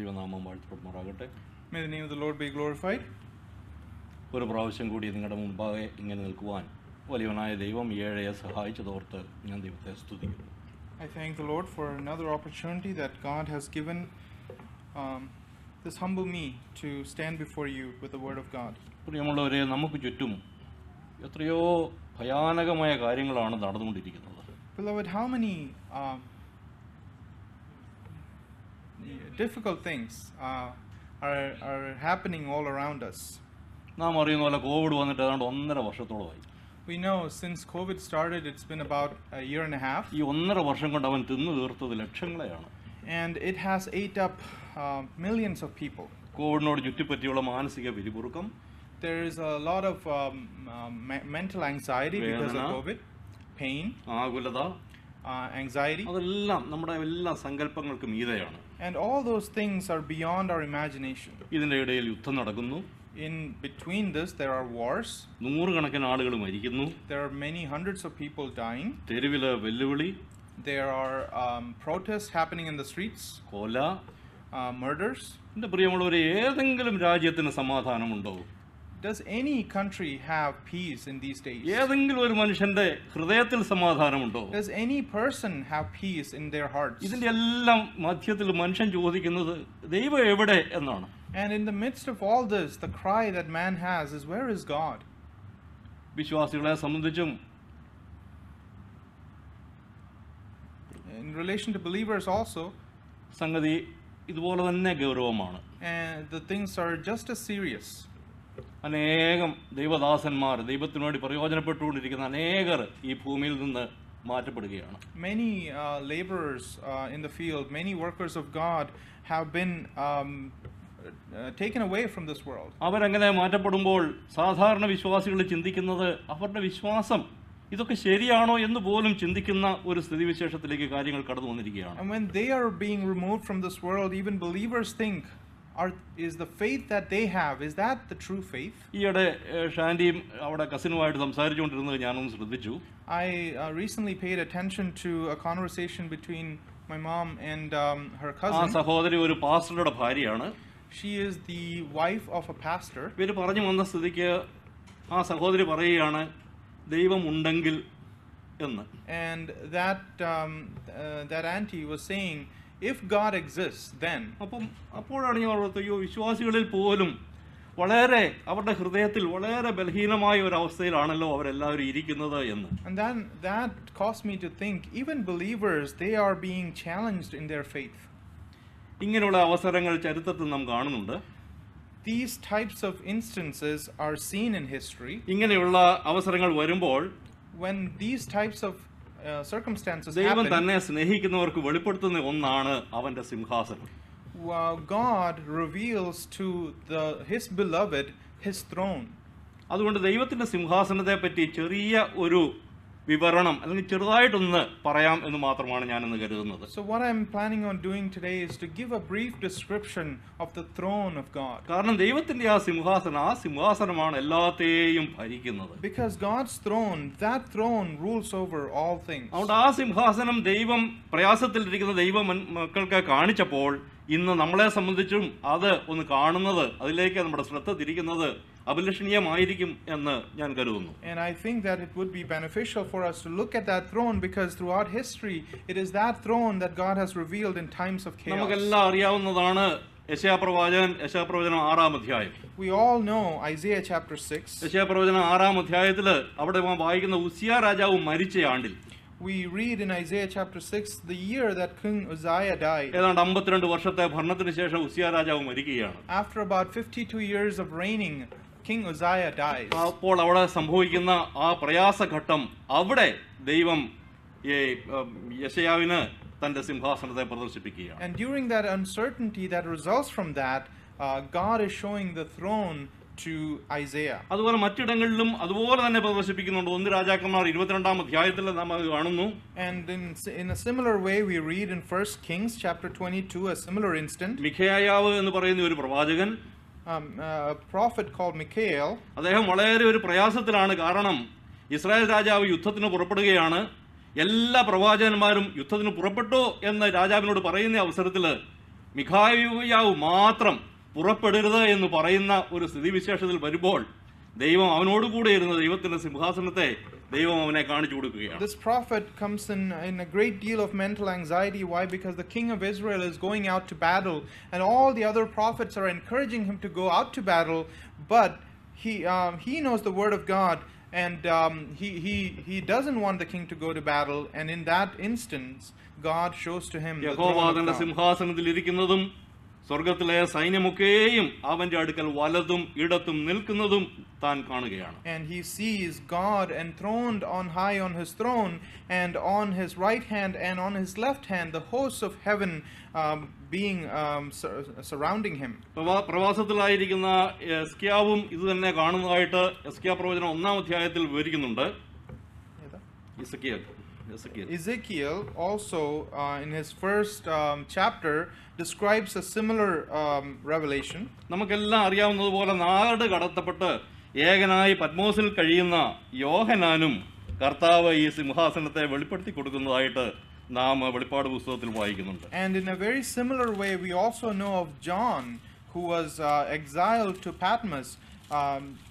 ദൈവനാമം വാഴ്ത്തപ്പെടുമാറാകട്ടെ. ഒരു പ്രാവശ്യം കൂടി നിങ്ങളുടെ മുമ്പാകെ ഇങ്ങനെ നിൽക്കുവാൻ വലിയവനായ ദൈവം ഏഴയെ സഹായിച്ചതോർത്ത് ഞാൻ ദൈവത്തെ സ്തുതിക്കുന്നു. I thank the Lord for another opportunity that God has given this humble me to stand before you with the word of God പ്രിയമുള്ളവരെ നമുക്ക് ചുറ്റും എത്രയോ ഭയാനകമായ കാര്യങ്ങളാണ് നടന്നുകൊണ്ടിരിക്കുന്നത്. How um difficult things uh, are, are happening all around us? നാം അറിയുന്ന പോലെ കോവിഡ് വന്നിട്ട് ഏതാണ്ട് ഒന്നര വർഷത്തോളമായി We know since COVID started, it's been about a year and a half, ഈ ഒന്നര വർഷം കൊണ്ട് അവൻ തിന്നു തീർത്തത് ലക്ഷങ്ങളെയാണ് and it has ate up uh, millions of people. കോവിഡിനോട് ചുറ്റിപ്പറ്റിയുള്ള മാനസിക പിരിമുറുക്കം There is a lot of um, uh, me- mental anxiety because of Vedana. COVID, pain, ആകുലത uh, anxiety, അതെല്ലാം നമ്മുടെ എല്ലാ സങ്കല്പങ്ങൾക്ക് മീതെയാണ് and all those things are beyond our imagination. ഇതിൻ്റെ ഇടയിൽ യുദ്ധം നടക്കുന്നു In between this, there are wars, നൂറുകണക്കിന് ആളുകൾ മരിക്കുന്നു there are many hundreds of people dying, തെരുവില് വെല്ലുവിളി there are um, protests happening in the streets, കൊല uh, murders. എൻ്റെ പ്രിയമുള്ളവരെ ഏതെങ്കിലും രാജ്യത്തിന് സമാധാനമുണ്ടോ Does any country have peace in these days? ഏതെങ്കിലും ഒരു മനുഷ്യന്റെ ഹൃദയത്തിൽ സമാധാനമുണ്ടോ Does any person have peace in their hearts? ഇതിന്റെ എല്ലാം മധ്യത്തിൽ മനുഷ്യൻ ചോദിക്കുന്നത് ദൈവം എവിടെ എന്നാണ് And in the midst of all this, the cry that man has is, Where is God? വിശ്വാസികളെ സംബന്ധിച്ചും In relation to believers also, സംഗതി ഇതുപോലെ തന്നെ ഗൗരവമാണ് and the things are just as serious. അനേകം ദൈവദാസന്മാർ ദൈവത്തിനു വേണ്ടി പ്രയോജനപ്പെട്ടുകൊണ്ടിരിക്കുന്ന അനേകർ ഈ ഭൂമിയിൽ നിന്ന് മാറ്റപ്പെടുകയാണ് many labourers in the field many workers of God have been taken away from this world away from this world. അവരങ്ങനെ മാറ്റപ്പെടുമ്പോൾ സാധാരണ വിശ്വാസികൾ ചിന്തിക്കുന്നത് അവരുടെ വിശ്വാസം ഇതൊക്കെ ശരിയാണോ എന്ന് പോലും ചിന്തിക്കുന്ന ഒരു സ്ഥിതിവിശേഷത്തിലേക്ക് കാര്യങ്ങൾ കടന്നു വന്നിരിക്കുകയാണ് when they are being removed from this world, even believers think, are, is the faith that they have, is that the true faith? ഈയിടെ ഷാൻഡിയും അവിടെ കസിനുമായിട്ട് സംസാരിച്ചുകൊണ്ടിരുന്നത് ഞാനൊന്ന് ശ്രദ്ധിച്ചു I uh, recently paid attention to a conversation between my mom and um, her ആ cousin. സഹോദരി ഒരു പാസ്റ്ററുടെ ഭാര്യയാണ് She is the wife of a pastor. ഇവർ പറഞ്ഞു വന്ന സ്ഥിതിക്ക് ആ സഹോദരി പറയുകയാണ് ദൈവം ഉണ്ടെങ്കിൽ എന്ന് And that, um, uh, that auntie was saying, if God exist then. അപ്പം അപ്പോഴാണ് ഞാൻ ഓർത്തത് അയ്യോ വിശ്വാസികളിൽ പോലും വളരെ അവരുടെ ഹൃദയത്തിൽ വളരെ ബലഹീനമായ ഒരു അവസ്ഥയിലാണല്ലോ അവരെല്ലാവരും ഇരിക്കുന്നത് എന്ന് And then that caused me to think, even believers, they are being challenged in their faith. ഇങ്ങനെയുള്ള അവസരങ്ങൾ ചരിത്രത്തിൽ നാം കാണുന്നുണ്ട് These types of instances are seen in history. ഇങ്ങനെയുള്ള അവസരങ്ങൾ വരുമ്പോൾ When these types of uh, circumstances ദൈവം തന്നെ സ്നേഹിക്കുന്നവർക്ക് വെളിപ്പെടുത്തുന്ന ഒന്നാണ് അവന്റെ സിംഹാസനം God reveals to the His beloved His throne. അതുകൊണ്ട് ദൈവത്തിന്റെ സിംഹാസനത്തെ പറ്റി ചെറിയ ഒരു വിവരണം അല്ലെങ്കിൽ ചെറുതായിട്ടൊന്ന് പറയാം എന്ന് മാത്രമാണ് ഞാൻ ഇന്ന് കരുതുന്നത്. So what I I'm planning on doing today is to give a brief description of the throne of God കാരണം ദൈവത്തിന്റെ ആ സിംഹാസനം ആ സിംഹാസനമാണ് എല്ലാത്തെയും ഭരിക്കുന്നത്. Because God's throne, that throne rules over all things. അതുകൊണ്ട് ആ സിംഹാസനം ദൈവം പ്രയാസത്തിൽ ഇരിക്കുന്ന ദൈവം മക്കൾക്ക് കാണിച്ചപ്പോൾ ഇന്ന് നമ്മളെ സംബന്ധിച്ചും അത് ഒന്ന് കാണുന്നത് അതിലേക്ക് നമ്മുടെ ശ്രദ്ധ തിരിക്കുന്നത് അഭിലഷണീയമായിരിക്കും എന്ന് ഞാൻ കരുതുന്നു. And I think that it would be beneficial for us to അറിയാവുന്നതാണ് ആറാം അധ്യായത്തിൽ അവിടെ വായിക്കുന്ന ഉസിയ രാജാവ് മരിച്ച ആണ്ടിൽ We read in Isaiah chapter 6 the year that King Uzziah died. ഏതാണ്ട് അമ്പത്തിരണ്ട് വർഷത്തെ ഭരണത്തിന് ശേഷം ഉസിയ രാജാവ് മരിക്കുകയാണ് After about 52 years of reigning, King Uzziah dies. അപ്പോൾ അവിടെ സംഭവിക്കുന്ന ആ പ്രയാസഘട്ടം അവിടെ ദൈവം ഈ ഉം, യശയാവിന് തന്റെ സിംഹാസനത്തെ പ്രദർശിപ്പിക്കുകയാണ് And during that uncertainty that results from that, uh, God is showing the throne അതുപോലെ മറ്റിടങ്ങളിലും അതുപോലെ തന്നെ പ്രദർശിപ്പിക്കുന്നുണ്ട്. ഒന്ന് രാജാക്കന്മാർ ഇരുപത്തിരണ്ടാം അധ്യായത്തിൽ നാം അത് കാണുന്നു. And in, in a similar way, we read in 1 Kings chapter 22 a similar instant. മിഖയായാവ് എന്ന് പറയുന്ന ഒരു പ്രവാചകൻ. Um, uh, a prophet called Michael, അദ്ദേഹം വളരെ ഒരു പ്രയാസത്തിലാണ്. കാരണം ഇസ്രായേൽ രാജാവ് യുദ്ധത്തിന് പുറപ്പെടുകയാണ്. എല്ലാ പ്രവാചകന്മാരും യുദ്ധത്തിന് പുറപ്പെട്ടു എന്ന് രാജാവിനോട് പറയുന്ന അവസരത്തിൽ മിഖായാവ് മാത്രം പുറപ്പെടരുത് എന്ന് പറയുന്ന ഒരു സ്ഥിതിവിശേഷത്തിൽ വരുമ്പോൾ ദൈവം അവനോട് കൂടെ ഇരുന്ന ദൈവത്തിന്റെ സിംഹാസനത്തെ ദൈവം അവനെ കാണിച്ചു കൊടുക്കുകയാണ് This prophet comes in, in a great deal of mental anxiety. Why? Because the king of Israel is going out to battle, and all the other prophets are encouraging him to go out to battle, but he, um, he knows the word of God. And um, he, he, he doesn't want the king to go to battle, and in that instance, God shows to him യഹോവ തന്റെ. സിംഹാസനത്തിൽ ഇരിക്കുന്നതും സ്വർഗത്തിലെ സൈന്യമൊക്കെയും അവന്റെ അടുക്കൽ വലതും ഇടത്തും നിൽക്കുന്നതും താൻ കാണുകയാണ് And he sees God enthroned on high on his throne, and on his right hand and on his left hand, the hosts of heaven um, being um, surrounding him. പ്രവാസത്തിലായിരിക്കുന്ന എസ്കിയാവും ഇത് തന്നെ കാണുന്നതായിട്ട് എസ്കിയ പ്രവചനം ഒന്നാം അധ്യായത്തിൽ വിവരിക്കുന്നുണ്ട് ഇസക്കിയൽ Ezekiel Ezekiel also, uh, in his first um, chapter, describes a similar um, revelation. നമുക്കെല്ലാം അറിയാവുന്നതുപോലെ നാട് കടത്തപ്പെട്ട് ഏകനായി പത്മോസിൽ കഴിയുന്ന യോഹനാനും കർത്താവ് ഈ സിംഹാസനത്തെ വെളിപ്പെടുത്തി കൊടുക്കുന്നതായിട്ട് നാം വെളിപ്പാട് പുസ്തകത്തിൽ വായിക്കുന്നുണ്ട് and in a very similar way we also know of John who was exile to Patmos Patmos.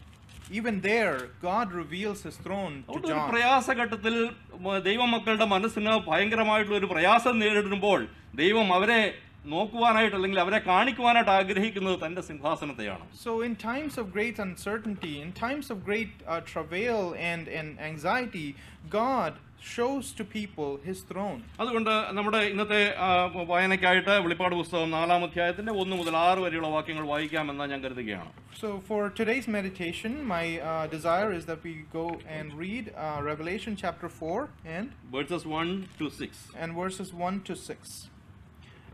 Even there, God reveals his throne to അതുകൊണ്ട് ഒരു John. പ്രയാസഘട്ടത്തിൽ മ- ദൈവമക്കളുടെ മനസ്സിന് ഭയങ്കരമായിട്ടുള്ള ഒരു പ്രയാസം നേരിടുമ്പോൾ ദൈവം അവരെ നോക്കുവാനായിട്ട് അല്ലെങ്കിൽ അവരെ കാണിക്കുവാനായിട്ട് ആഗ്രഹിക്കുന്നത് തന്റെ സിംഹാസനത്തെയാണ് So, in times of great uncertainty, in times of great uh, travail and, and anxiety, God shows to people his throne. അതുകൊണ്ട് നമ്മുടെ ഇന്നത്തെ ആ, വായനയ്ക്കായിട്ട് വെളിപ്പാട് പുസ്തകം നാലാം അധ്യായത്തിന്റെ ഒന്ന് മുതൽ ആറ് വരെയുള്ള വാക്യങ്ങൾ വായിക്കാമെന്ന് ഞാൻ കരുതുകയാണ് So, for today's meditation, my uh, desire is that we go and read uh, Revelation chapter 4 and, verses one to six and verses 1 to 6.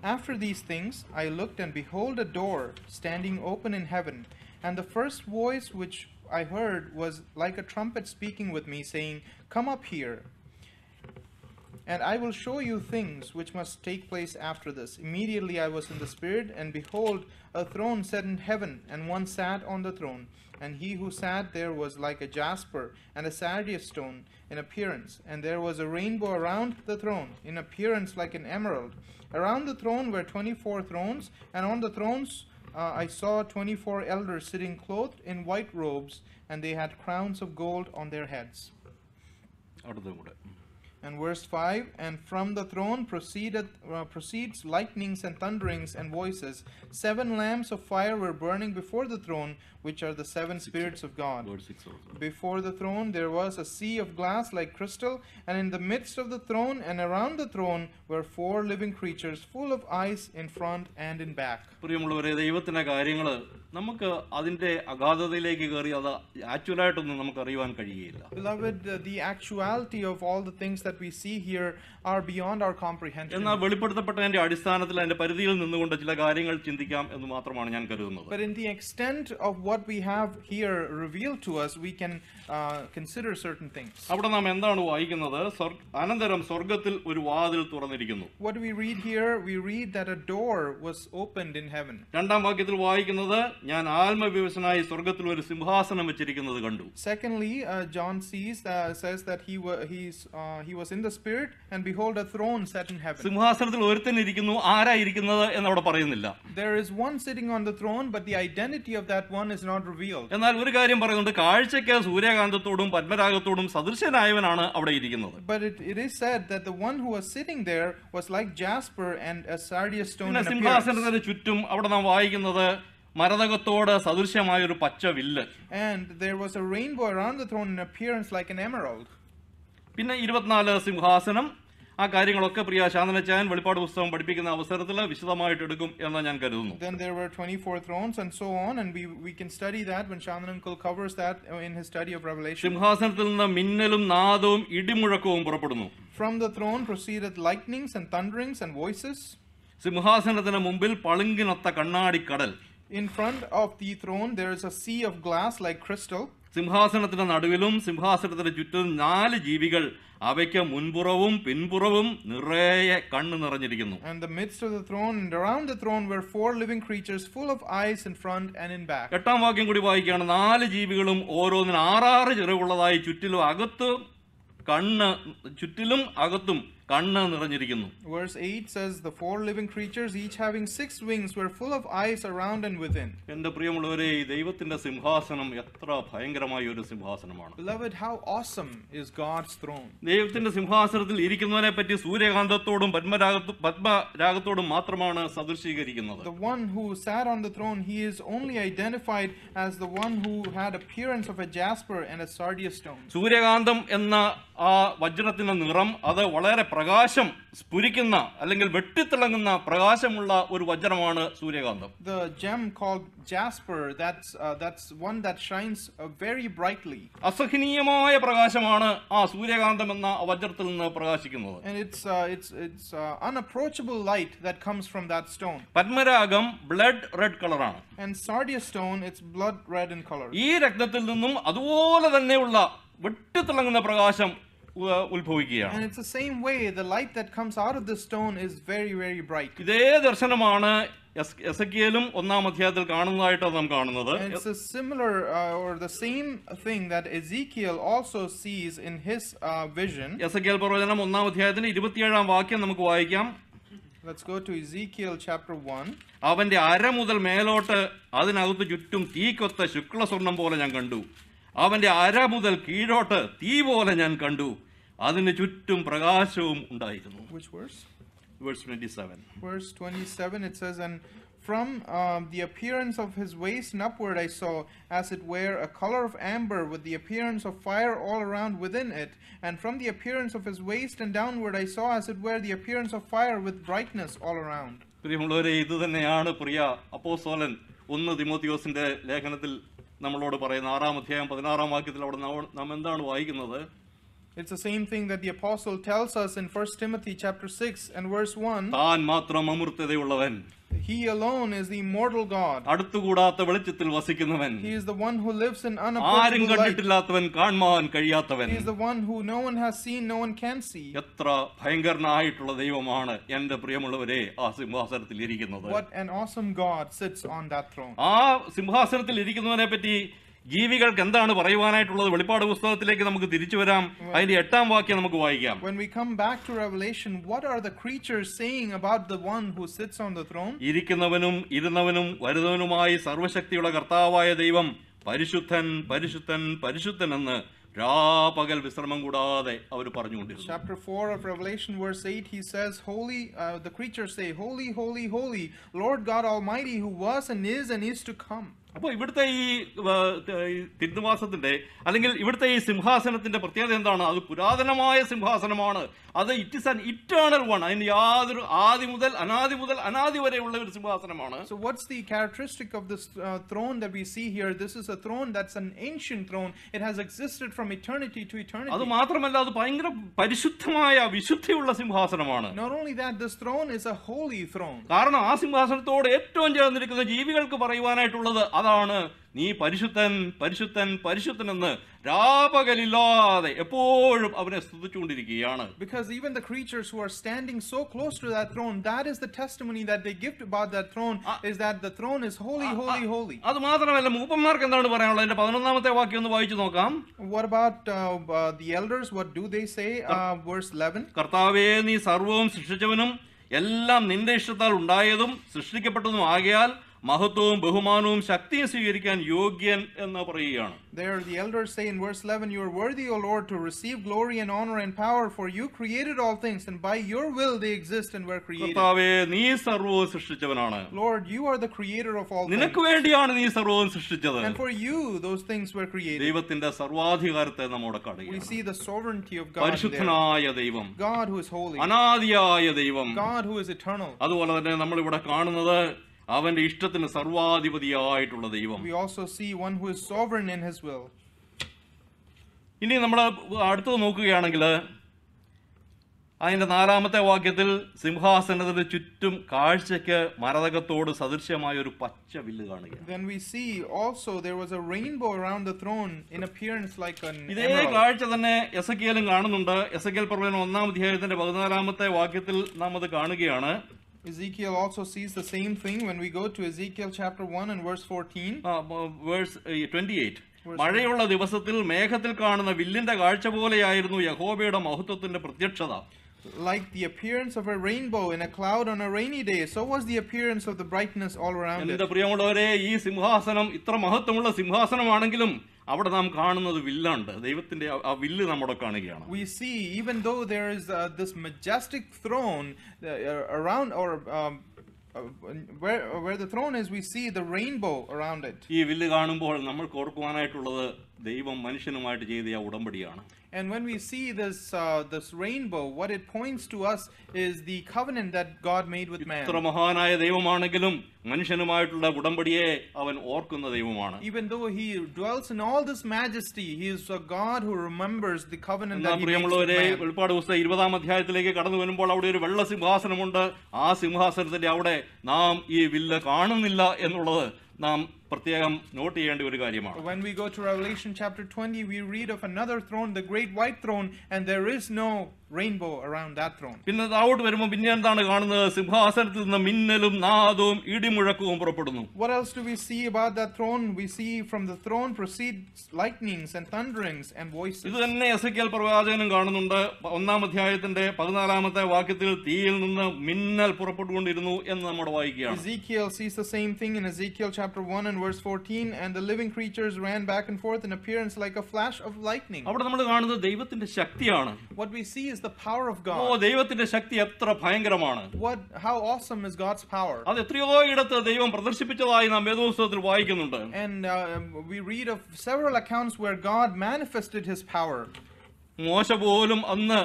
After these things, I looked, and behold, a door standing open in heaven. And the first voice which I heard was like a trumpet speaking with me, saying, Come up here. And I will show you things which must take place after this. Immediately I was in the Spirit, and behold, a throne set in heaven, and one sat on the throne. And he who sat there was like a jasper and a sardius stone in appearance. And there was a rainbow around the throne, in appearance like an emerald. Around the throne were twenty four thrones, and on the thrones uh, I saw twenty four elders sitting clothed in white robes, and they had crowns of gold on their heads അടുത്തും കൂടെ And verse 5 And from the throne proceeded, uh, proceeds lightnings and thunderings and voices. Seven lamps of fire were burning before the throne, which are the seven spirits of God. Verse six Before the throne there was a sea of glass like crystal, and in the midst of the throne and around the throne were four living creatures, full of eyes in front and in back. പ്രിയമുള്ളവരെ ദൈവത്തിന്റെ കാര്യങ്ങൾ നമുക്ക് അതിന്റെ അഗാധതയിലേക്ക് കയറി അത് ആക്ച്വലായിട്ടൊന്നും നമുക്ക് അറിയുവാൻ കഴിയുകയില്ല Beloved, uh, the actuality of all the things that we see here are beyond our comprehension. എന്നാൽ വെളിപ്പെടുത്തപ്പെട്ടതിന്റെ അടിസ്ഥാനത്തിൽ അതിന്റെ പരിധിയിൽ നിന്നുകൊണ്ട് ചില കാര്യങ്ങൾ ചിന്തിക്കാം എന്ന് മാത്രമാണ് ഞാൻ കരുതുന്നത് But in the extent of what we have here revealed to us, we can uh, consider certain things. അവിടെ നാം എന്താണ് വായിക്കുന്നത് സ്വർഗ- അനന്തരം സ്വർഗത്തിൽ ഒരു വാതിൽ തുറന്നിരിക്കുന്നു What do we read here? We read that a door was opened in heaven. രണ്ടാം വാക്യത്തിൽ വായിക്കുന്നത് ഞാൻ ആത്മവിവശനായി സ്വർഗത്തിൽ ഒരു സിംഹാസനം വെച്ചിരിക്കുന്നത് കണ്ടു Secondly, uh, John sees uh, says that he wa- he's uh, he was in the spirit, and behold, a throne set in heaven. സിംഹാസനത്തിൽ ഒരുത്തൻ ഇരിക്കുന്നു ആരാ ഇരിക്കുന്നത് എന്ന് അവിടെ പറയുന്നില്ല There is one sitting on the throne, but the identity of that one is not revealed. എന്നാൽ ഒരു കാര്യം പറയുന്നുണ്ട് കാഴ്ചയ്ക്ക് സൂര്യകാന്തത്തോടും പത്മരാഗത്തോടും സദൃശനായവനാണ് അവിടെ ഇരിക്കുന്നത് But it, it is said that the one who was sitting there was like jasper and a sardius stone in. സിംഹാസനത്തിന് ചുറ്റും അവിടെ നാം വായിക്കുന്നത് മരതകത്തോട് സദൃശ്യമായ ഒരു പച്ച വില്ല് And there was a rainbow around the throne in appearance like an emerald. പിന്നെ ഇരുപത്തിനാല് സിംഹാസനം. ആ കാര്യങ്ങളൊക്കെ പ്രിയ ശാന്തനച്ചായൻ വെളിപ്പാട് പുസ്തകം പഠിപ്പിക്കുന്ന അവസരത്തിൽ വിശദമായിട്ട് എടുക്കും എന്ന് ഞാൻ കരുതുന്നു. സിംഹാസനത്തിൽ നിന്ന് മിന്നലും നാദവും ഇടിമുഴക്കവും പുറപ്പെടുന്നു. From the throne proceed lightnings and thunderings and voices സിംഹാസനത്തിന് മുമ്പിൽ പളുങ്കിനൊത്ത കണ്ണാടി കടൽ. In front of the throne there is a sea of glass like crystal സിംഹാസനത്തിന്റെ നടുവിലും സിംഹാസനത്തിന്റെ ചുറ്റും നാല് ജീവികൾ അവയ്ക്ക് മുൻപുറവും പിൻപുറവും നിറയെ കണ്ണ് നിറഞ്ഞിരിക്കുന്നു And the midst of the throne and around the throne were four living creatures full of eyes in front and in back. എട്ടാം വാക്യം കൂടി വായിക്കുകയാണ് നാല് ജീവികളും ഓരോന്നിന് ആറാറ് ചിറകുള്ളതായി ചുറ്റിലും അകത്തും കണ്ണ് ചുറ്റിലും അകത്തും കണ്ണ് നിറഞ്ഞിരിക്കുന്നു Verse 8 says, The four living creatures, each having six wings, were full of eyes around and within. എൻ്റെ പ്രിയമുള്ളവരെ ഈ ദൈവത്തിന്റെ സിംഹാസനം എത്ര ഭയങ്കരമായ ഒരു സിംഹാസനമാണ് Beloved, how awesome is God's throne! ദൈവത്തിന്റെ സിംഹാസനത്തിൽ ഇരിക്കുന്നവനെ പറ്റി സൂര്യകാന്തത്തോടും പത്മരാഗത്തു പത്മരാഗത്തോടും മാത്രമാണ് സദൃശീകരിക്കുന്നത് The one who sat on the throne, he is only identified as the one who had appearance of a jasper and a sardius stone. സൂര്യകാന്തം എന്ന ആ വജ്രത്തിന്റെ നിറം അത് വളരെ പ്രകാശം സ്ഫുരിക്കുന്ന അല്ലെങ്കിൽ വെട്ടിത്തിളങ്ങുന്ന പ്രകാശമുള്ള ഒരു വജ്രമാണ് സൂര്യകാന്തം. അസഹനീയമായ പ്രകാശമാണ് ആ സൂര്യകാന്തം എന്ന വജ്രത്തിൽ നിന്ന് പ്രകാശിക്കുന്നത്. പത്മരാഗം ബ്ലഡ് റെഡ് കളറാണ് ഈ രക്തത്തിൽ നിന്നും അതുപോലെ തന്നെയുള്ള വെട്ടിത്തിളങ്ങുന്ന പ്രകാശം ഉത്ഭവിക്കുകയാണ് And it's the same way the light that comes out of this stone is very very bright. ഇതേ ദർശനമാണ് എസ്- ഒന്നാം അധ്യായത്തിൽ കാണുന്നതായിട്ടാണ് നാം കാണുന്നത് it's a similar uh, or the same thing that Ezekiel also sees in his uh, vision. Ezekiel പ്രവചനം ഒന്നാം അധ്യായത്തിന്റെ ഇരുപത്തിയേഴാം വാക്യം നമുക്ക് വായിക്കാം Let's go to Ezekiel chapter 1. അവന്റെ അര മുതൽ മേലോട്ട് അതിനകത്ത് ചുറ്റും തീക്കൊത്ത ശുക്ലസ്വർണം പോലെ ഞാൻ കണ്ടു അവന്റെ അര മുതൽ കീഴോട്ട് തീ പോലെ ഞാൻ കണ്ടു അതിന് ചുറ്റും പ്രകാശവും ഉണ്ടായിരുന്നു Which verse? Verse 27. Verse 27 it says, And from um, the appearance of his waist and upward I saw, as it were, a color of amber with the appearance of fire all around within it. And from the appearance of his waist and downward I saw, as it were, the appearance of fire with brightness all around. പ്രിയമുള്ളവരെ ഇത് തന്നെയാണ് പ്രിയ അപ്പോസോലൻ ഒന്ന് തിമോത്തിയോസിന്റെ ലേഖനത്തിൽ നമ്മളോട് പറയുന്ന ആറാം അധ്യായം പതിനാറാം വാക്യത്തിൽ അവിടെ നാം- എന്താണ് വായിക്കുന്നത് It's the same thing that the apostle tells us in 1 Timothy chapter 6 and verse 1. താൻ മാത്രം അമൃത്യതയുള്ളവൻ He alone is the immortal God. അടുത്തുകൂടാത്ത വെളിച്ചത്തിൽ വസിക്കുന്നവൻ He is the one who lives in ആരും unapproachable light. കണ്ടിട്ടില്ലാത്തവൻ കാണുവാൻ കഴിയാത്തവൻ He is the one who no one has seen, no one can see. എത്ര ഭയങ്കരനായിട്ടുള്ള ദൈവമാണ് എന്റെ പ്രിയമുള്ളവരെ ആ സിംഹാസനത്തിൽ ഇരിക്കുന്നത് What an awesome God sits on that throne. ആ സിംഹാസനത്തിൽ ഇരിക്കുന്നവനെ പറ്റി ജീവികൾക്ക് എന്താണ് പറയുവാനായിട്ടുള്ളത് വെളിപ്പാട് പുസ്തകത്തിലേക്ക് നമുക്ക് തിരിച്ചു വരാം അതിന്റെ എട്ടാം വാക്യം നമുക്ക് വായിക്കാം When we come back to Revelation, what are the creatures saying about the one who sits on the throne? ഇരിക്കുന്നവനും ഇരുന്നവനും വരുന്നവനുമായി സർവശക്തിയുള്ള കർത്താവായ ദൈവം പരിശുദ്ധൻ പരിശുദ്ധൻ പരിശുദ്ധൻ എന്ന് രാപകൽ വിശ്രമം കൂടാതെ അവർ പറഞ്ഞുകൊണ്ടിരുന്നു Chapter 4 of Revelation, verse 8, he says, Holy, uh, the creatures say, Holy, holy, holy, Lord God Almighty, who was and is and is to come. അപ്പോൾ ഇവിടുത്തെ ഈ തിരുനിവാസത്തിന്റെ അല്ലെങ്കിൽ ഇവിടുത്തെ ഈ സിംഹാസനത്തിന്റെ പ്രത്യേകത എന്താണ്? അത് പുരാതനമായ സിംഹാസനമാണ്. അത് it is an eternal one അതിന് യാതൊരു ആദി മുതൽ അനാദി മുതൽ അനാദി വരെയുള്ള ഒരു സിംഹാസനമാണ്. So what's the characteristic of this throne throne we we hear this This a throne that's that's an throne it has existed from eternity to eternity അത് മാത്രമല്ല അത് ഭയങ്കര പരിശുദ്ധമായ വിശുദ്ധിയുള്ള സിംഹാസനമാണ്. Not only that this throne is a holy throne കാരണം ആ സിംഹാസനത്തോട് ഏറ്റവും ചേർന്നിരിക്കുന്ന ജീവികൾക്ക് പറയുവാനായിട്ടുള്ളത് അതാണ് നീ പരിശുദ്ധൻ പരിശുദ്ധൻ പരിശുദ്ധനെന്ന് രാപകലില്ലാതെ എപ്പോഴും അവനെ സ്തുതിച്ചുകൊണ്ടിരിക്കുകയാണ്. Because even the creatures who are standing so close to that throne that is the testimony that they gift about that throne is that the throne is holy holy holy അത് മാത്രമല്ല മൂപ്പന്മാർക്ക് എന്താണ് പറയാനുള്ളത്? അതിന്റെ പതിനൊന്നാമത്തെ വാക്യം ഒന്ന് വായിച്ചു നോക്കാം. What about the elders what do they say verse 11 കർത്താവേ നീ സർവവും സൃഷ്ടിച്ചവനും എല്ലാം നിന്റെ ഇഷ്ടത്താൽ ഉണ്ടായതും സൃഷ്ടിക്കപ്പെട്ടതും ആകയാൽ മഹത്വവും ബഹുമാനവും ശക്തിയും സ്വീകരിക്കാൻ യോഗ്യൻ എന്ന് പറയുകയാണ് There, the elders say in verse 11, You are worthy, O Lord, to receive glory and honor and power, for you created all things, and by your will they exist and were created. കർത്താവേ നീ സർവവും സൃഷ്ടിച്ചവനാണ് Lord, you are the creator of all നിനക്ക് വേണ്ടിയാണ് നീ സർവവും സൃഷ്ടിച്ചത് And for you, those things were created. ദൈവത്തിന്റെ സർവാധികാരത്തെ നമ്മോട് We see the sovereignty of God. പരിശുദ്ധനായ ദൈവം God who is holy. അനാദിയായ ദൈവം God who is eternal. അതുപോലെ തന്നെ നമ്മൾ ഇവിടെ കാണുന്നത് അവന്റെ ഇഷ്ടത്തിന് സർവാധിപതിയായിട്ടുള്ള ദൈവം We also see one who is sovereign in his will. ഇനി നമ്മൾ അടുത്തത് നോക്കുകയാണെങ്കിൽ അതിന്റെ നാലാമത്തെ വാക്യത്തിൽ സിംഹാസനത്തിന് ചുറ്റും കാഴ്ചയ്ക്ക് മരതകത്തോട് സദൃശ്യമായ ഒരു പച്ച വില്ല് കാണുക Then we see also there was a rainbow around the throne in appearance like an ഇതേ. കാഴ്ച തന്നെ എസക്കിയലും കാണുന്നുണ്ട് എസക്കിയൽ പ്രവചനം ഒന്നാം അധ്യായത്തിന്റെ പതിനാലാമത്തെ വാക്യത്തിൽ നാം അത് കാണുകയാണ് Ezekiel also sees the same thing when we go to Ezekiel chapter 1 and verse 14. verse twenty eight മഴയുള്ള ദിവസത്തിൽ മേഘത്തിൽ കാണുന്ന വില്ലിന്റെ കാഴ്ച പോലെയായിരുന്നു യഹോബയുടെ മഹത്വത്തിന്റെ പ്രത്യക്ഷത like the appearance of a rainbow in a cloud on a rainy day, so was the appearance of the brightness all around it. എന്റെ പ്രിയമുള്ളവരെ ഈ സിംഹാസനം ഇത്ര മഹത്വമുള്ള സിംഹാസനമാണെങ്കിലും അവിടെ നാം കാണുന്നത് വില്ലുണ്ട് ദൈവത്തിന്റെ ആ- ആ വില്ല് നമ്മുടെ കാണുകയാണ് We see, even though there is uh, this majestic throne uh, uh, around, or um, uh, where where the throne is, we see the rainbow around it. ഈ വില്ല് കാണുമ്പോൾ നമ്മൾക്ക് ഓർക്കുവാനായിട്ടുള്ളത് ദൈവം മനുഷ്യനുമായിട്ട് ചെയ്ത ആ ഉടമ്പടിയാണ് And when we see this uh, this rainbow, what it points to us is the covenant that God made with man. ഇത്ര മഹാനായ ദൈവമാണെങ്കിലും മനുഷ്യനുമായിട്ടുള്ള ഉടമ്പടിയെ അവൻ ഓർക്കുന്ന ദൈവമാണ് Even though he dwells in all this majesty, he is a God who remembers the covenant that he made with man. വെളിപ്പാട് പുസ്തകം ഇരുപതാം അധ്യായത്തിലേക്ക് കടന്നു വരുമ്പോൾ അവിടെ ഒരു വെള്ള സിംഹാസനമുണ്ട് ആ സിംഹാസനത്തിന്റെ അവിടെ നാം ഈ വില്ല കാണുന്നില്ല എന്നുള്ളത് നാം പ്രത്യേകം നോട്ട് ചെയ്യേണ്ട ഒരു കാര്യമാണ് When we go to Revelation chapter 20, we read of another throne, the great white throne, and there is no rainbow around that throne. പിന്നെ താവോട്ട് വരുമ്പോൾ പിന്നെ എന്താണ് കാണുന്നത് സിംഹാസനത്തിൽ നിന്ന് മിന്നലും നാദവും ഇടിമുഴക്കവും പുറപ്പെടുന്നു What else do we see about that throne? We see from the throne proceeds lightnings and thunderings and voices. ഇത് തന്നെ എസക്കിയൽ പ്രവാചകനും കാണുന്നുണ്ട് ഒന്നാം അധ്യായത്തിന്റെ പതിനാലാമത്തെ വാക്യത്തിൽ തീയിൽ നിന്ന് മിന്നൽ പുറപ്പെട്ടുകൊണ്ടിരുന്നു എന്ന് നമ്മൾ വായിക്കുകയാണ് Ezekiel sees the same thing in Ezekiel chapter 1 and verse 14, and the living creatures ran back and forth in appearance like a flash of lightning. അവിടെ നമ്മൾ കാണുന്നത് ദൈവത്തിന്റെ ശക്തിയാണ് What we see is the power of oh God. ദൈവത്തിന്റെ ശക്തി എത്ര ഭയങ്കരമാണ് What how awesome is God's power? അത് എത്രയോ ഇടത്ത് ദൈവം പ്രദർശിപ്പിച്ചതായി നാം വായിക്കുന്നുണ്ട് And uh, we read of several accounts where God manifested his power. മോശ പോലും അന്ന്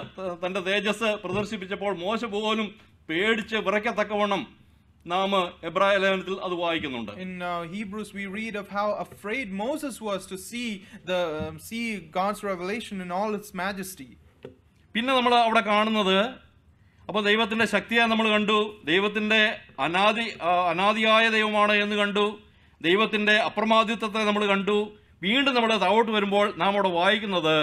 തന്റെ തേജസ് പ്രദർശിപ്പിച്ചപ്പോൾ മോശ പോലും പേടിച്ച് വിറയ്ക്കത്തക്കവണ്ണം നാം എബ്രായ ലേഖനത്തിൽ അത് വായിക്കുന്നുണ്ട് in uh, Hebrews, we read of how afraid Moses was to see the um, see God's revelation in all its majesty. പിന്നെ നമ്മൾ അവിടെ കാണുന്നത് അപ്പോൾ ദൈവത്തിന്റെ ശക്തിയെ നമ്മൾ കണ്ടു ദൈവത്തിന്റെ അനാദി അനാദിയായ ദൈവമാണ് എന്ന് കണ്ടു ദൈവത്തിന്റെ അപ്രമാദിത്വത്തെ നമ്മൾ കണ്ടു വീണ്ടും നമ്മൾ താവോട്ട് വരുമ്പോൾ നാം അവിടെ വായിക്കുന്നത്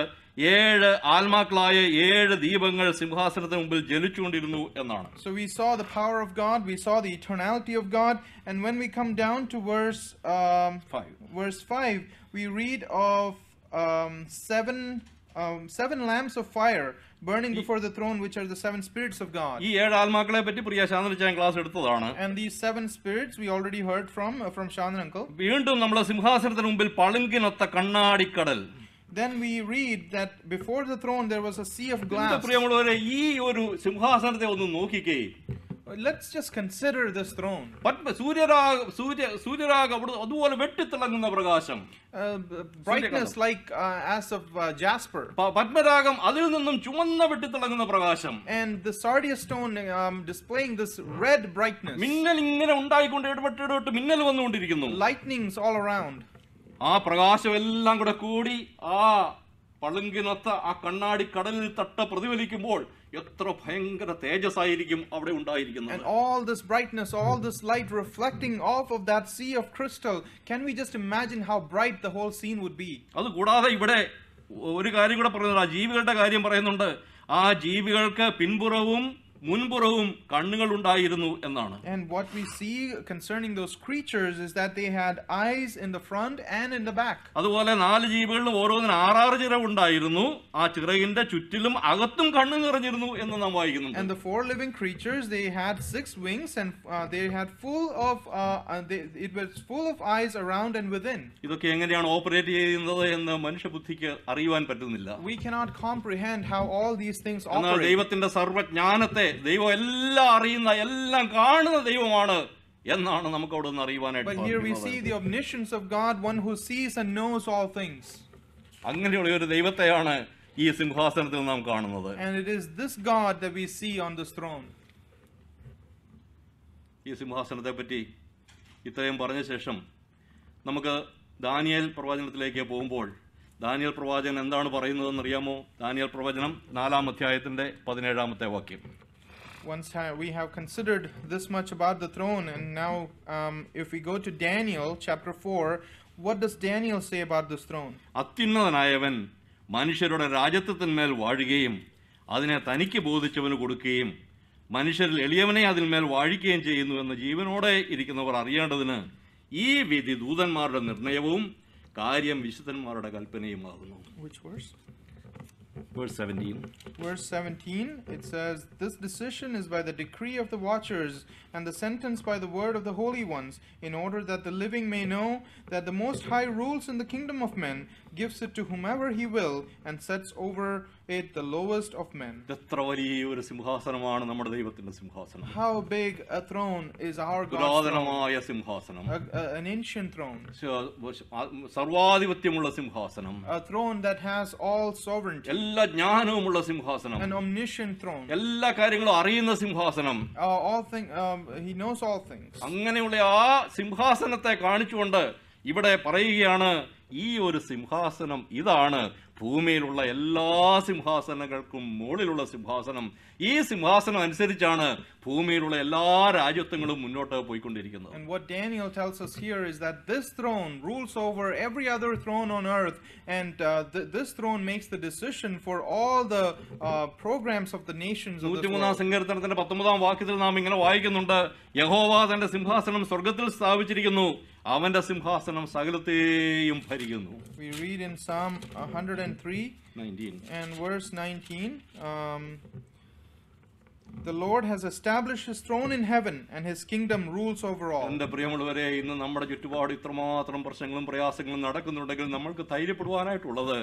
ഏഴ് ആത്മാക്കളായ ഏഴ് ദീപങ്ങൾ സിംഹാസനത്തിന് മുമ്പിൽ ജലിച്ചുകൊണ്ടിരുന്നു എന്നാണ് So we saw the power of God, we saw the eternality of God, and when we come down to verse um, Five. verse five, we read of um, seven um, seven lamps of fire burning before the throne, which are the seven spirits of God. ഈ ഏഴ് ആത്മാക്കളെ പറ്റി പ്രിയ ശാന്തനിച്ചാൻ class എടുത്തതാണ് And these seven spirits we already heard from uh, from Shandan uncle. വീണ്ടും നമ്മൾ സിംഹാസനത്തിന് മുമ്പിൽ പളുങ്കിനൊത്ത കണ്ണാടിക്കടൽ Then we read that before the throne there was a sea of glass. പ്രിയമുള്ളവരെ ഈ ഒരു സിംഹാസനത്തെ ഒന്ന് നോക്കിക്കേ Let's just consider this throne. സൂര്യരാഗ സൂര്യ സൂര്യരാഗ അതുപോലെ വെട്ടിത്തിളങ്ങുന്ന പ്രകാശം Uh, brightness like uh, as of uh, jasper. പത്മരാഗം അതിൽ നിന്നും ചുവന്ന വെട്ടിത്തിളങ്ങുന്ന പ്രകാശം And the sardius stone um, displaying this red brightness. മിന്നൽ ഇങ്ങനെ ഉണ്ടായിക്കൊണ്ട് ഇടപെട്ട് ഇടപെട്ട് മിന്നൽ വന്നുകൊണ്ടിരിക്കുന്നു Lightnings all around. ആ പ്രകാശമെല്ലാം കൂടെ കൂടി ആ പളുങ്കിനൊത്ത ആ കണ്ണാടി കടലിൽ തട്ട പ്രതിഫലിക്കുമ്പോൾ എത്ര ഭയങ്കര തേജസ്സായിരിക്കും അവിടെ ഉണ്ടായിരിക്കുന്നത് And all this brightness, all this light reflecting off of that sea of crystal. Can we just imagine how bright the whole scene would be? അത് കൂടാതെ ഇവിടെ ഒരു കാര്യം കൂടെ പറയുന്നുണ്ട് ആ ജീവികളുടെ കാര്യം പറയുന്നുണ്ട് ആ ജീവികൾക്ക് പിൻപുറവും മുൻപുറവും കണ്ണുകൾ ഉണ്ടായിരുന്നു എന്നാണ് And what we see concerning those creatures is that they had eyes in the front and in the back. അതുപോലെ നാല് ജീവികളിലും ഓരോന്നിന് ആറാറ് ചിറവുണ്ടായിരുന്നു ആ ചിറകിന്റെ ചുറ്റിലും അകത്തും കണ്ണ് നിറഞ്ഞിരുന്നു എന്ന് നാം വായിക്കുന്നുണ്ട് And the four living creatures, they had six wings and uh, they had full of, uh, uh, they, it was full of eyes around and within. ഇതൊക്കെ എങ്ങനെയാണ് ഓപ്പറേറ്റ് ചെയ്യുന്നത് എന്ന് മനുഷ്യബുദ്ധിക്ക് അറിയുവാൻ പറ്റുന്നില്ല We cannot comprehend how all these things operate. ദൈവത്തിന്റെ സർവജ്ഞാനത്തെ ദൈവം എല്ലാം അറിയുന്ന എല്ലാം കാണുന്ന ദൈവമാണ് എന്നാണ് നമുക്ക് അവിടെ നിന്ന് അറിയുവാനായിട്ട് But we see the omniscience of God, one who sees and knows all things. അങ്ങനെയുള്ള ഒരു ദൈവത്തെയാണ് ഈ സിംഹാസനത്തിൽ നാം കാണുന്നത് And it is this God that we see on this throne. ഈ സിംഹാസനത്തെ പറ്റി ഇത്രയും പറഞ്ഞ ശേഷം നമുക്ക് ദാനിയൽ പ്രവചനത്തിലേക്ക് പോകുമ്പോൾ ദാനിയൽ പ്രവാചകൻ എന്താണ് പറയുന്നതെന്ന് അറിയാമോ ദാനിയൽ പ്രവചനം നാലാം അധ്യായത്തിന്റെ പതിനേഴാമത്തെ വാക്യം Once ha- we have considered this much about the throne, and now um, if we go to Daniel chapter 4, what does Daniel say about this throne? അത്യുന്നതനായവൻ മനുഷ്യരുടെ രാജ്യത്വത്തിന്മേൽ വാഴുകയും അതിനെ തനിക്ക് ബോധിച്ചവന് കൊടുക്കുകയും മനുഷ്യരിൽ എളിയവനെ അതിന്മേൽ വാഴിക്കുകയും ചെയ്യുന്നു എന്ന് ജീവനോടെ ഇരിക്കുന്നവർ അറിയേണ്ടതിന് ഈ വിധി ദൂതന്മാരുടെ നിർണയവും കാര്യം വിശുദ്ധന്മാരുടെ കൽപ്പനയുമാകുന്നു Which Verse? Verse 17. Verse 17, it says, This decision is by the decree of the watchers, and the sentence by the word of the holy ones, in order that the living may know that the Most High rules in the kingdom of men, gives it to whomever he will, and sets over it the lowest of men. എത്ര വലിയ ഒരു സിംഹാസനമാണ് നമ്മുടെ ദൈവത്തിന്റെ സിംഹാസനം How big a throne is our God's? പുരാതനമായ സിംഹാസനം a- an ancient throne, സർവാധിപത്യമുള്ള സിംഹാസനം a throne that has all sovereignty, എല്ലാ ജ്ഞാനവുമുള്ള സിംഹാസനം an omniscient throne. എല്ലാ കാര്യങ്ങളും അറിയുന്ന സിംഹാസനം Uh, all thing, um, he knows all things. അങ്ങനെയുള്ള ആ സിംഹാസനത്തെ കാണിച്ചുകൊണ്ട് ഇവിടെ പറയുകയാണ് ഈ ഒരു സിംഹാസനം ഇതാണ് ഭൂമിയിലുള്ള എല്ലാ സിംഹാസനങ്ങൾക്കും മുകളിലുള്ള സിംഹാസനം. ഈ സിംഹാസനം അനുസരിച്ചാണ് ഭൂമിയിലുള്ള എല്ലാ രാജ്യത്വങ്ങളും മുന്നോട്ട് പോയിക്കൊണ്ടിരിക്കുന്നത്. And what Daniel tells us here is that this throne rules over every other throne on earth, and uh, th- this throne makes the decision for all the uh, programs of the nations of the world. സങ്കീർത്തനത്തിന്റെ പത്തൊമ്പതാം വാക്യത്തിൽ നാം ഇങ്ങനെ വായിക്കുന്നുണ്ട്. യഹോവ തന്റെ സിംഹാസനം സ്വർഗത്തിൽ സ്ഥാപിച്ചിരിക്കുന്നു. അവന്റെ സിംഹാസനം സകലത്തെയും ഭരിക്കുന്നു. We read in Psalm 103 19. and verse 19. Um, the Lord has established his throne in heaven, and his kingdom rules over all. എന്റെ പ്രിയമുള്ളവരെ ഇന്ന് നമ്മുടെ ചുറ്റുപാട് ഇത്രമാത്രം പ്രശ്നങ്ങളും പ്രയാസങ്ങളും നടക്കുന്നുണ്ടെങ്കിൽ നമ്മൾക്ക് ധൈര്യപ്പെടുവാനായിട്ടുള്ളത്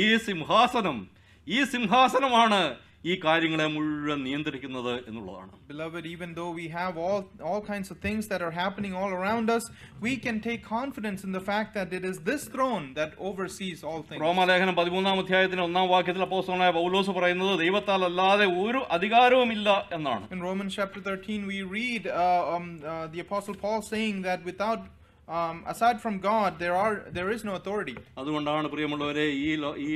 ഈ സിംഹാസനം ഈ സിംഹാസനമാണ് ഈ കാര്യങ്ങളെ മുഴുവൻ നിയന്ത്രിക്കുന്നത് എന്നുള്ളതാണ് Beloved, even though we have all, all kinds of things that are happening all around us, we can take confidence in the fact that it is this throne that oversees all things. റോമാലേഖനം പതിമൂന്നാം അധ്യായത്തിന് ഒന്നാം വാക്യത്തിൽ അപ്പോസ്തലനായ പൗലോസ് പറയുന്നത് ദൈവത്താൽ അല്ലാതെ ഒരു അധികാരവുമില്ല എന്നാണ് In Romans chapter 13, we read uh, um, uh, the Apostle Paul saying that without, um, aside from God, there are there is no authority. അതുകൊണ്ടാണ് പ്രിയമുള്ളവരെ ഈ ലോ- ഈ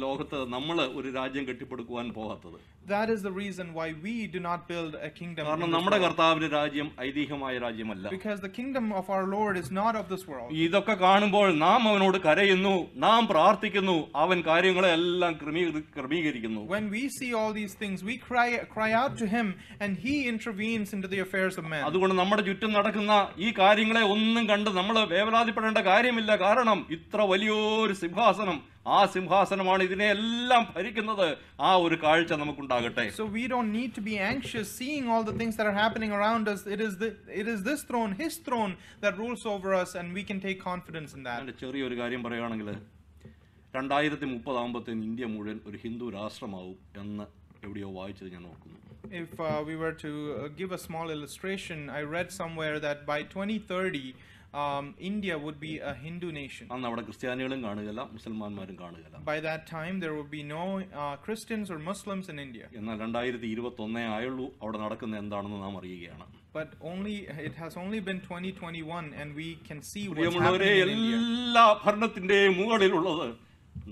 ലോകത്ത് നമ്മൾ ഒരു രാജ്യം കെട്ടിപ്പടുക്കുവാൻ പോകാത്തത് That is the reason why we do not build a kingdom. in കാരണം നമ്മുടെ. കർത്താവിന്റെ രാജ്യം ഐതിഹ്യമായ രാജ്യമല്ല Because the kingdom of our Lord is not of this world. ഇതൊക്കെ കാണുമ്പോൾ നാം അവനോട് കരയുന്നു നാം പ്രാർത്ഥിക്കുന്നു അവൻ കാര്യങ്ങളെ എല്ലാം ക്രമീ- ക്രമീകരിക്കുന്നു When we see all these things, we cry cry out to Him, and He intervenes into the affairs of men. അതുകൊണ്ട് നമ്മുടെ ചുറ്റും നടക്കുന്ന ഈ കാര്യങ്ങളെ ഒന്നും കണ്ട് നമ്മൾ വേവലാതിപ്പെടേണ്ട കാര്യമില്ല കാരണം ഇത്ര വലിയൊരു സിംഹാസനം ആ സിംഹാസനമാണ് ഇതിനെല്ലാം ഭരിക്കുന്നത് ആ ഒരു കാഴ്ച നമുക്കുണ്ടാകട്ടെ So we don't need to be anxious seeing all the things that are happening around us. It is the it is this throne, His throne, that rules over us, and we can take confidence in that. അതിന്റെ ചെറിയൊരു കാര്യം പറയുകയാണെങ്കിൽ രണ്ടായിരത്തി മുപ്പതാകുമ്പോഴത്തേന് India മുഴുവൻ ഒരു ഹിന്ദു രാഷ്ട്രമാവും എന്ന് എവിടെയോ വായിച്ചത് ഞാൻ ഓർക്കുന്നു If uh, we were to uh, give a small illustration, I read somewhere that by 2030, um, India would be a Hindu nation. അന്ന് അവിടെ ക്രിസ്ത്യാനികളും കാണുകയില്ല മുസൽമാന്മാരും കാണുകയില്ല By that time, there will be no uh, Christians or Muslims in India. എന്നാൽ രണ്ടായിരത്തി ഇരുപത്തി ഒന്നേ ആയുള്ളൂ അവിടെ നടക്കുന്ന എന്താണെന്ന് നാം അറിയുകയാണ് But only it has only been 2021, and we can see what's പ്രിയമുള്ളവരെ happening in India. എല്ലാ ഭരണത്തിന്റെയും മുകളിലുള്ളത്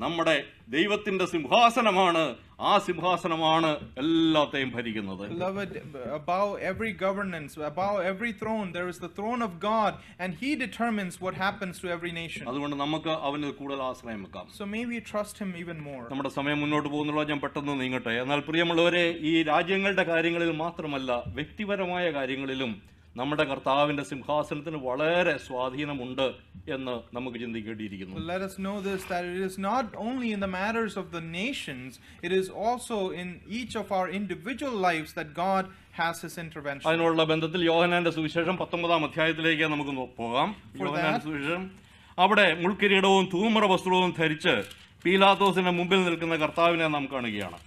നമ്മുടെ ദൈവത്തിന്റെ സിംഹാസനമാണ് ആ സിംഹാസനമാണ് എല്ലാത്തെയും ഭരിക്കുന്നത് Beloved, above every governance, above every throne, there is the throne of God, and He determines what happens to every nation. അതുകൊണ്ട് നമുക്ക് അവന് കൂടുതൽ ആശ്രയം വെക്കാം So may we trust Him even more. നമ്മുടെ സമയം മുന്നോട്ട് പോകുന്നുള്ള ഞാൻ പെട്ടെന്ന് നീങ്ങട്ടെ എന്നാൽ പ്രിയമുള്ളവരെ ഈ രാജ്യങ്ങളുടെ കാര്യങ്ങളിൽ മാത്രമല്ല വ്യക്തിപരമായ കാര്യങ്ങളിലും നമ്മുടെ കർത്താവിന്റെ സിംഹാസനത്തിന് വളരെ സ്വാധീനമുണ്ട് എന്ന് നമുക്ക് ചിന്തിക്കേണ്ടിയിരിക്കുന്നു. Let us know this that it is not only in the matters of the nations, it is also in each of our individual lives that God has His intervention. അതിനുള്ള ബന്ധത്തിൽ യോഹനാന്റെ സുവിശേഷം പത്തൊമ്പതാം അധ്യായത്തിലേക്ക് നമുക്ക് പോകാം. യോഹന്നാന്റെ സുവിശേഷം. അവിടെ മുൾക്കിരീടവും തൂമറ വസ്ത്രവും ധരിച്ച് പീലാത്തോസിന്റെ മുമ്പിൽ നിൽക്കുന്ന കർത്താവിനെ നാം കാണുകയാണ്.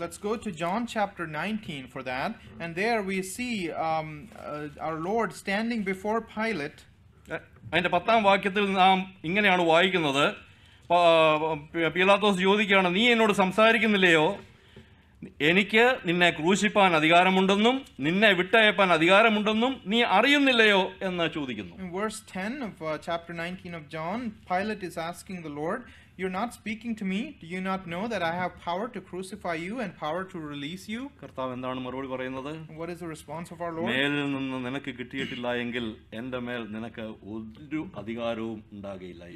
Let's go to John chapter 19 for that. And there we see um, uh, our Lord standing before Pilate. അതിന്റെ പത്താം വാക്യത്തിൽ നാം ഇങ്ങനെയാണ് വായിക്കുന്നത് പീലാത്തോസ് ചോദിക്കുകയാണ് നീ എന്നോട് സംസാരിക്കുന്നില്ലയോ എനിക്ക് നിന്നെ ക്രൂശിപ്പാൻ അധികാരമുണ്ടെന്നും നിന്നെ വിട്ടയപ്പാൻ അധികാരമുണ്ടെന്നും നീ അറിയുന്നില്ലയോ എന്ന് ചോദിക്കുന്നു verse 10 of uh, chapter 19 of John, Pilate is asking the Lord, You're not speaking to me? Do you not know that I have power to crucify you and power to release you? കർത്താവ് എന്താണ് മറുപടി പറയുന്നത് what is the response of our Lord? മേലിൽ നിന്ന് നിനക്ക് കിട്ടിയിട്ടില്ല എങ്കിൽ എന്റെ മേൽ നിനക്ക് ഒരു അധികാരവും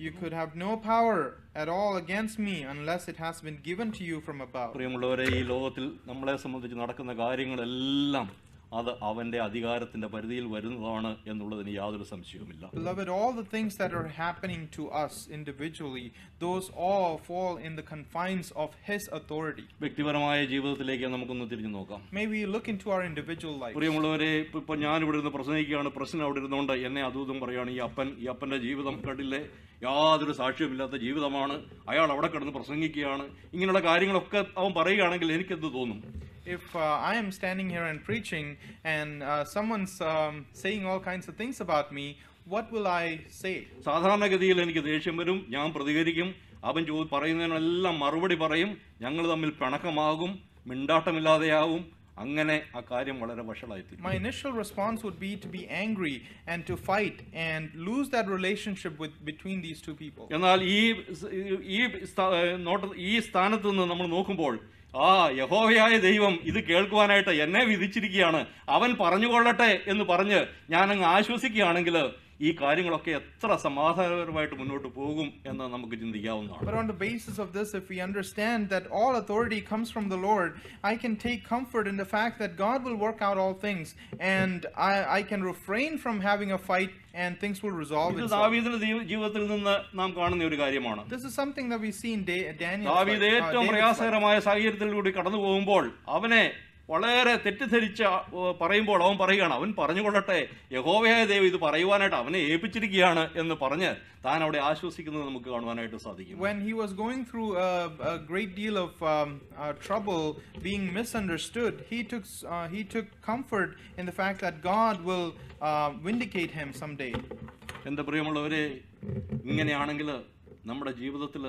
You could have no power at all against me unless it has been given to you from above. പ്രിയമുള്ളവരെ ഈ ലോകത്തിൽ നമ്മളെ സംബന്ധിച്ച് നടക്കുന്ന കാര്യങ്ങളെല്ലാം അത് അവന്റെ അധികാരത്തിന്റെ പരിധിയിൽ വരുന്നതാണ് എന്നുള്ളതിന് യാതൊരു സംശയവുമില്ല. Beloved, all the things that are happening to us individually, those all fall in the confines of His authority. വ്യക്തിപരമായ ജീവിതത്തിലേക്ക് നമുക്കൊന്ന് തിരിഞ്ഞു നോക്കാം. May we look into our individual lives. പ്രിയമുള്ളവരെ ഇപ്പൊ ഇപ്പൊ ഞാൻ ഇവിടെ ഇരുന്ന് പ്രസംഗിക്കുകയാണ്. പ്രശ്നം അവിടെ ഇരുന്നുകൊണ്ട് എന്നെ അതും പറയുകയാണ് ഈ അപ്പൻ ഈ അപ്പന്റെ ജീവിതം കണ്ടില്ലേ? യാതൊരു സാക്ഷ്യമില്ലാത്ത ജീവിതമാണ്. അയാൾ അവിടെ കിടന്ന് പ്രസംഗിക്കുകയാണ്. ഇങ്ങനെയുള്ള കാര്യങ്ങളൊക്കെ അവൻ പറയുകയാണെങ്കിൽ എനിക്കെന്ത് തോന്നും? If uh, I am standing here and preaching and uh, someone's um, saying all kinds of things about me, what will I say? സാധാരണഗതിയിൽ എനിക്ക് ദേഷ്യം വരും ഞാൻ പ്രതികരിക്കും അവൻ ചോ പറയുന്നതിനെല്ലാം മറുപടി പറയും ഞങ്ങൾ തമ്മിൽ പിണക്കമാകും മിണ്ടാട്ടമില്ലാതെയാവും അങ്ങനെ ആ കാര്യം വളരെ വഷളായിത്തീരും My initial response would be to be angry and to fight and lose that relationship with between these two people. എന്നാൽ ഈ ഈ നോട്ട ഈ സ്ഥാനത്ത് നിന്ന് നമ്മൾ നോക്കുമ്പോൾ ആ യഹോവയായ ദൈവം ഇത് കേൾക്കുവാനായിട്ട് എന്നെ വിധിച്ചിരിക്കുകയാണ്. അവൻ പറഞ്ഞുകൊള്ളട്ടെ എന്ന് പറഞ്ഞ് ഞാനങ്ങ് ആശ്വസിക്കുകയാണെങ്കിൽ ഈ കാര്യങ്ങളൊക്കെ എത്ര സമാധാനപരമായിട്ട് മുന്നോട്ട് പോകും എന്ന് നമുക്ക് ചിന്തിക്കാവുന്നതാണ് But on the basis of this, if we understand that all authority comes from the Lord, I can take comfort in the fact that God will work out all things, and I, I can refrain from having a fight, and things will resolve ഇത്. ദാവീദിന്റെ ജീവ- ജീവിതത്തിൽ നിന്ന് നാം കാണുന്ന ഒരു കാര്യമാണ് This is something that we see in da- Daniel's ദാവീദ് uh, ഏറ്റവും പ്രയാസകരമായ സാഹചര്യത്തിലൂടെ കടന്നു പോകുമ്പോൾ അവനെ വളരെ തെറ്റിദ്ധരിച്ച പറയുമ്പോൾ അവൻ പറയുകയാണ് അവൻ പറഞ്ഞുകൊള്ളട്ടെ യഹോവയായ ദൈവം ഇത് പറയുവാനായിട്ട് അവനെ ഏൽപ്പിച്ചിരിക്കുകയാണ് എന്ന് പറഞ്ഞ് താൻ അവിടെ ആശ്വസിക്കുന്നത് നമുക്ക് കാണുവാനായിട്ട് സാധിക്കും When he was going through a, a great deal of um, uh, trouble, being misunderstood, he took uh, he took comfort in the fact that God will uh, vindicate him someday. എന്റെ പ്രിയമുള്ളവരെ ഇങ്ങനെയാണെങ്കിൽ നമ്മുടെ ജീവിതത്തിൽ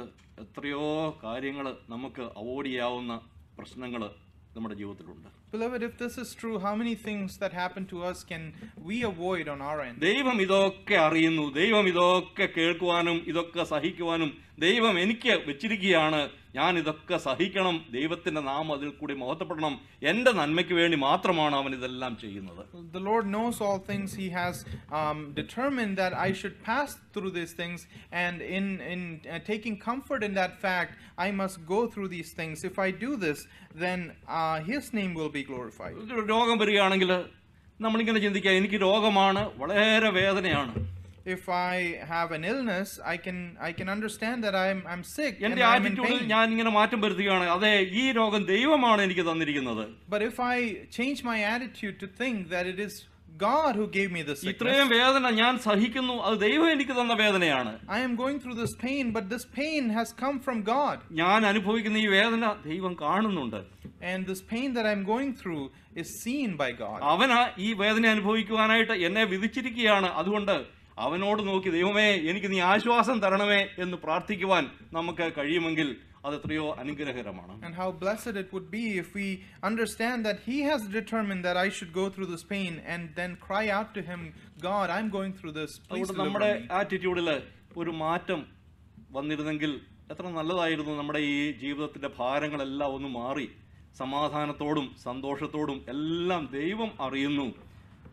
എത്രയോ കാര്യങ്ങൾ നമുക്ക് avoid ചെയ്യാവുന്ന പ്രശ്നങ്ങൾ നമ്മുടെ ജീവിതത്തിലുണ്ട് Beloved, if this is true, how many things that happen to us can we avoid on our end? ദൈവം ഇതൊക്കെ അറിയുന്നു ദൈവം ഇതൊക്കെ കേൾക്കുവാനും ഇതൊക്കെ സഹിക്കുവാനും ദൈവം എനിക്ക് വെച്ചിരിക്കുകയാണ് ഞാൻ ഇതൊക്കെ സഹിക്കണം ദൈവത്തിന്റെ നാമം അതിൽ കൂടി മഹത്വപ്പെടണം എന്റെ നന്മയ്ക്ക് വേണ്ടി മാത്രമാണ് അവൻ ഇതെല്ലാം ചെയ്യുന്നത് The Lord knows all things. He has um, determined that I should pass through these things, and in in uh, taking comfort in that fact, I must go through these things. If I do this, then uh, His name will be glorified. രോഗം വരികയാണെങ്കിൽ നമ്മളിങ്ങനെ ചിന്തിക്കുക എനിക്ക് രോഗമാണ് വളരെ വേദനയാണ് If I have an illness, I can I can understand that I'm I'm sick and എന്റെ I'm in ആറ്റിറ്റ്യൂഡിൽ. ഞാൻ ഇങ്ങനെ മാറ്റം വരുത്തുകയാണ് അതെ ഈ രോഗം ദൈവമാണ് എനിക്ക് തന്നിരിക്കുന്നത് But if I change my attitude to think that it is God who gave me this ഇത്രയും sickness, വേദന ഞാൻ സഹിക്കുന്നു അത് ദൈവം എനിക്ക് തന്ന വേദനയാണ് I am going through this pain, but this pain has come from God. ഞാൻ അനുഭവിക്കുന്ന ഈ വേദന ദൈവം കാണുന്നുണ്ട് And this pain that I'm going through is seen by God. അവനാ ഈ വേദന അനുഭവിക്കുവാനായിട്ട് എന്നെ വിധിച്ചിരിക്കുകയാണ് അതുകൊണ്ട് അവനോട് നോക്കി ദൈവമേ എനിക്ക് നീ ആശ്വാസം തരണമേ എന്ന് പ്രാർത്ഥിക്കുവാൻ നമുക്ക് കഴിയുമെങ്കിൽ അത് എത്രയോ അനുഗ്രഹകരമാണ്. And how blessed it would be if we understand that He has determined that I should go through this pain and then cry out to Him, God, I'm going through this. Please please നമ്മുടെ ആറ്റിറ്റ്യൂഡിൽ ഒരു മാറ്റം വന്നിരുന്നെങ്കിൽ എത്ര നല്ലതായിരുന്നു നമ്മുടെ ഈ ജീവിതത്തിന്റെ ഭാരങ്ങളെല്ലാം ഒന്ന് മാറി. സമാധാനത്തോടും സന്തോഷത്തോടും എല്ലാം ദൈവം അറിയുന്നു.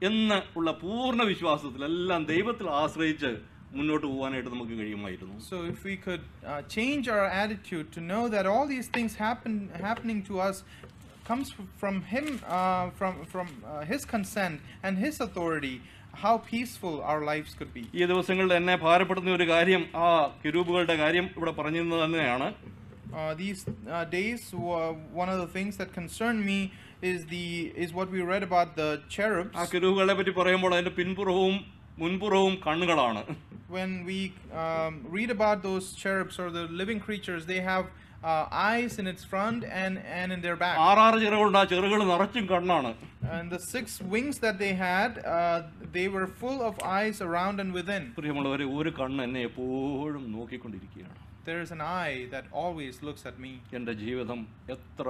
എന്ന് ഉള്ള പൂർണ വിശ്വാസത്തിൽ എല്ലാം ദൈവത്തിൽ ആശ്രയിച്ച് മുന്നോട്ട് പോകാനായിട്ട് നമുക്ക് കഴിയുമായിരുന്നു so if we could change change attitude to know that all these things happen happening to to us comes from Him, uh, from from uh, His consent and His authority, how peaceful our lives could be. ഈ ദിവസങ്ങളിൽ എന്നെ ഭാരപ്പെടുന്ന ഒരു കാര്യം ആ കിരൂപുകളുടെ കാര്യം ഇവിടെ പറഞ്ഞിരുന്നത് തന്നെയാണ് Uh, these uh, days, one of the things that concerned me is the is what we read about the cherubs. ആ കിരൂപുകളെ പറ്റി പറയുമ്പോൾ അതിന്റെ പിൻപുറവും മുൻപുറവും കണ്ണുകളാണ് When we um, read about those cherubs or the living creatures, they have uh, eyes in its front and and in their back. ആറാറ് ചിറകുണ്ട് ആ ചിറകുകൾ നിറച്ചും കണ്ണാണ് And the six wings that they had, uh, they were full of eyes around and within. പ്രിയമുള്ളവരെ ഒരു കണ്ണ് എന്നെ എപ്പോഴും നോക്കിക്കൊണ്ടിരിക്കുകയാണ് There is an eye that always looks at me. എൻ്റെ ജീവിതം എത്ര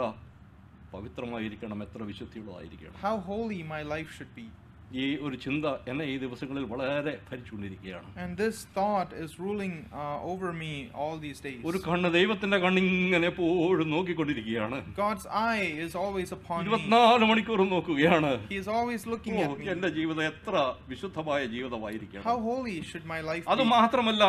പവിത്രമായിരിക്കണം എത്ര വിശുദ്ധിയുള്ളതായിരിക്കണം How holy my life should be. ഈ ഒരു ചിന്ത എന്നെ ഈ ദിവസങ്ങളിൽ വളരെ ഭരിച്ചുകൊണ്ടിരിക്കുകയാണ് And this thought is ruling uh, over me all these days. ഒരു കണ്ണ് ദൈവത്തിന്റെ കണ്ണിങ്ങനെ എപ്പോഴും നോക്കിക്കൊണ്ടിരിക്കുകയാണ് God's eye is always upon me. ഇരുപത്തിനാല് മണിക്കൂറും നോക്കുകയാണ് He is always looking at at me. എന്റെ ജീവിതം എത്ര വിശുദ്ധമായ ജീവിതമായിരിക്കണം How holy should my life അത് be? മാത്രമല്ല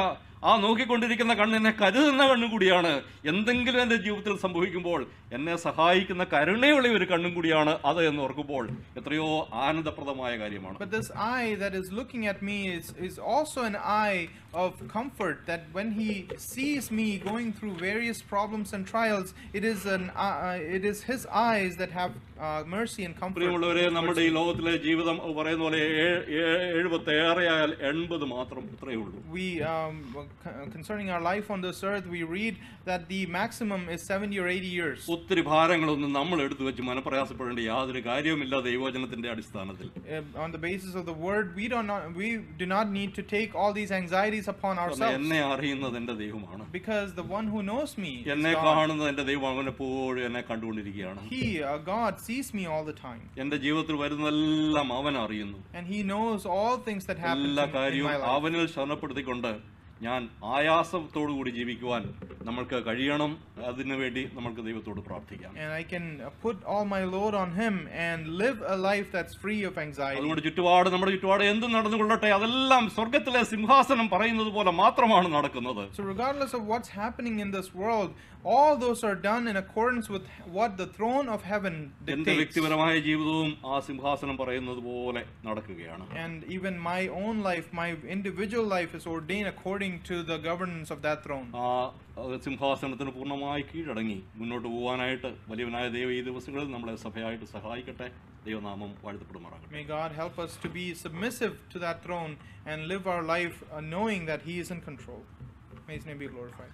ആ നോക്കിക്കൊണ്ടിരിക്കുന്ന കണ്ണ് എന്നെ കരുതുന്ന കണ്ണും കൂടിയാണ് എന്തെങ്കിലും എന്റെ ജീവിതത്തിൽ സംഭവിക്കുമ്പോൾ എന്നെ സഹായിക്കുന്ന കരുണയുള്ള ഒരു കണ്ണും കൂടിയാണ് അത് എന്ന് ഓർക്കുമ്പോൾ എത്രയോ ആനന്ദപ്രദമായ കാര്യമാണ് But this eye that is looking at me is, is also an eye of comfort that when he sees me going through various problems and trials, it is an uh, uh, it is his eyes that have uh. പ്രിയമുള്ളവരെ നമ്മുടെ ഈ. ലോകത്തിലെ ജീവിതം പറയുന്ന പോലെ ഏ- ഏ- എഴുപത്തേറെയായാൽ എൺപത് മാത്രം ഇത്രയേ ഉള്ളൂ We um, concerning our life on this earth, we read that the maximum is 70 or 80 years. ഒത്തിരി ഭാരങ്ങളൊന്നും നമ്മൾ എടുത്തു വെച്ച് മനപ്രയാസപ്പെടേണ്ട യാതൊരു കാര്യവുമില്ല ദൈവവചനത്തിന്റെ അടിസ്ഥാനത്തിൽ Uh, on the basis of the word, we do not we do not need to take all these anxieties upon ourselves. എന്നെ അറിയുന്നത് എന്റെ ദൈവമാണ് Because the one who knows me എന്നെ. കാണുന്നത് എന്റെ ദൈവം അവൻ എപ്പോഴും എന്നെ കണ്ടുകൊണ്ടിരിക്കുകയാണ് He, uh, God, sees me all the time. എന്റെ ജീവിതത്തിൽ വരുന്നതെല്ലാം അവൻ അറിയുന്നു And he knows all things that happen എല്ലാ കാര്യവും. അവനിൽ ശരണപ്പെടുത്തിക്കൊണ്ട് ഞാൻ ആയാസത്തോടു കൂടി ജീവിക്കുവാൻ നമ്മൾക്ക് കഴിയണം അതിനു വേണ്ടി നമ്മൾക്ക് ദൈവത്തോട് പ്രാർത്ഥിക്കാം And I can uh, put all my load on him and live a life that's free of anxiety. അതുകൊണ്ട് ചുറ്റുപാട് നമ്മുടെ ചുറ്റുപാട് എന്ത് നടന്നുകൊള്ളട്ടെ അതെല്ലാം സ്വർഗത്തിലെ സിംഹാസനം പറയുന്നത് പോലെ മാത്രമാണ് നടക്കുന്നത് So regardless of what's happening in this world, all those are done in accordance with what the throne of heaven എന്റെ dictates. വ്യക്തിപരമായ ജീവിതവും ആ സിംഹാസനം പറയുന്നത് പോലെ നടക്കുകയാണ് And even my own life, my individual life is ordained according to the governance of that throne. ആ അഹ് സിംഹാസനത്തിന് പൂർണ്ണമായി കീഴടങ്ങി മുന്നോട്ട് പോകാനായിട്ട് വലിയവനായ ദൈവം ഈ ദിവസങ്ങളിൽ നമ്മളെ സഭയായിട്ട് സഹായിക്കട്ടെ ദൈവനാമം വാഴ്ത്തപ്പെടുമാറാകട്ടെ May God help us to be submissive to that throne and live our life uh, knowing that He is in control. May His name be glorified.